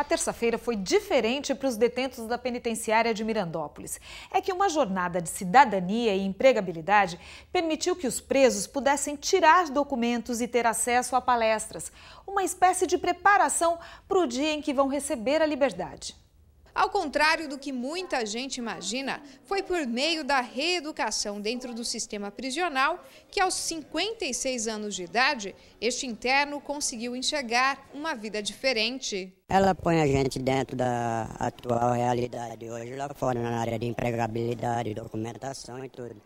A terça-feira foi diferente para os detentos da penitenciária de Mirandópolis. É que uma jornada de cidadania e empregabilidade permitiu que os presos pudessem tirar documentos e ter acesso a palestras, uma espécie de preparação para o dia em que vão receber a liberdade. Ao contrário do que muita gente imagina, foi por meio da reeducação dentro do sistema prisional que, aos 56 anos de idade, este interno conseguiu enxergar uma vida diferente. Ela põe a gente dentro da atual realidade hoje lá fora, na área de empregabilidade, documentação e tudo.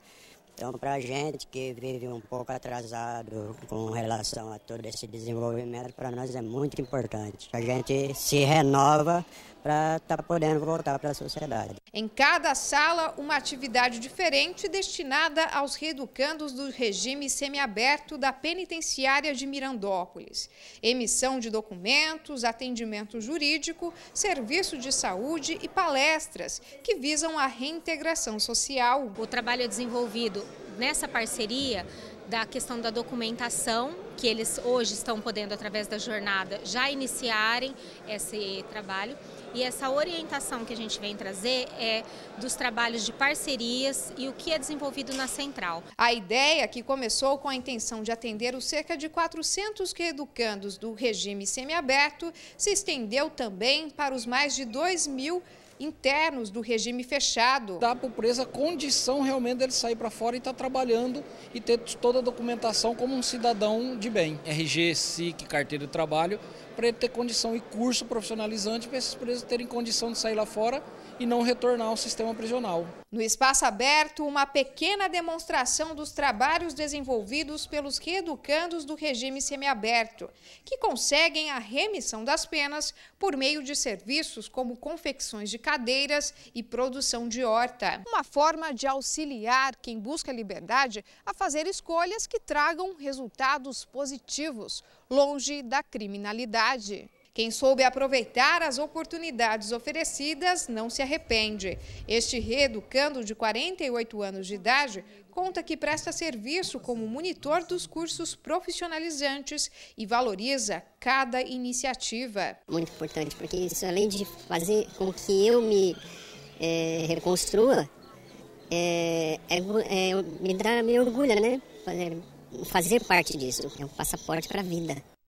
Então, para a gente que vive um pouco atrasado com relação a todo esse desenvolvimento, para nós é muito importante. A gente se renova para estar tá podendo voltar para a sociedade. Em cada sala, uma atividade diferente destinada aos reeducandos do regime semiaberto da penitenciária de Mirandópolis. Emissão de documentos, atendimento jurídico, serviço de saúde e palestras que visam a reintegração social. O trabalho é desenvolvido nessa parceria da questão da documentação, que eles hoje estão podendo, através da jornada, já iniciarem esse trabalho. E essa orientação que a gente vem trazer é dos trabalhos de parcerias e o que é desenvolvido na central. A ideia, que começou com a intenção de atender os cerca de 400 reeducandos do regime semiaberto, se estendeu também para os mais de 2 mil internos do regime fechado. Dá para o preso a condição realmente dele sair para fora e estar tá trabalhando e ter toda a documentação como um cidadão de bem. RG, SIC, carteira de trabalho, para ele ter condição e curso profissionalizante para esses presos terem condição de sair lá fora e não retornar ao sistema prisional. No espaço aberto, uma pequena demonstração dos trabalhos desenvolvidos pelos reeducandos do regime semiaberto, que conseguem a remissão das penas por meio de serviços como confecções de cadeiras e produção de horta. Uma forma de auxiliar quem busca liberdade a fazer escolhas que tragam resultados positivos, longe da criminalidade. Quem soube aproveitar as oportunidades oferecidas não se arrepende. Este reeducando de 48 anos de idade conta que presta serviço como monitor dos cursos profissionalizantes e valoriza cada iniciativa. Muito importante, porque isso além de fazer com que eu me é, reconstrua, é, é, é, me dá me orgulha, né? Fazer, fazer parte disso. É um passaporte para a vida.